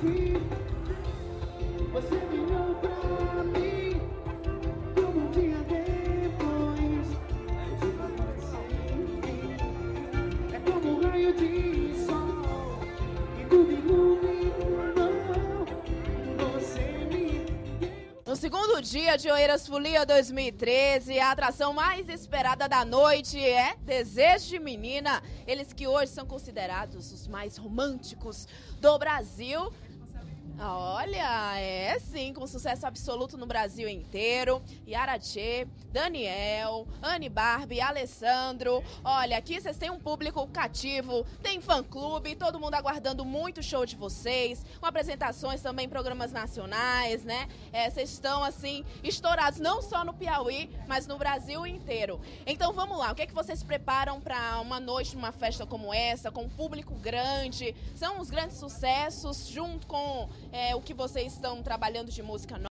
be. Segundo dia de Oeiras Folia 2013, a atração mais esperada da noite é Desejo de Menina. Eles que hoje são considerados os mais românticos do Brasil. Olha, é sim, com sucesso absoluto no Brasil inteiro. Yara Tchê, Daniel, Anne Barbie, Alessandro. Olha, aqui vocês têm um público cativo, tem fã-clube, todo mundo aguardando muito show de vocês, com apresentações também programas nacionais, né? É, vocês estão, assim, estourados, não só no Piauí, mas no Brasil inteiro. Então vamos lá, o que é que vocês preparam para uma noite, uma festa como essa, com um público grande? São os grandes sucessos, junto com é, o que vocês estão trabalhando de música nova?